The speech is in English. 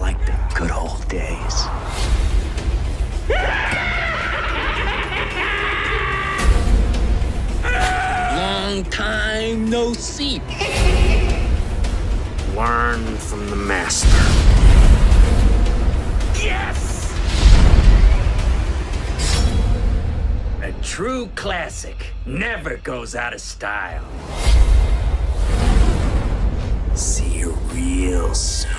Like the good old days. Long time no see. Learn from the master. Yes! A true classic never goes out of style. See you real soon.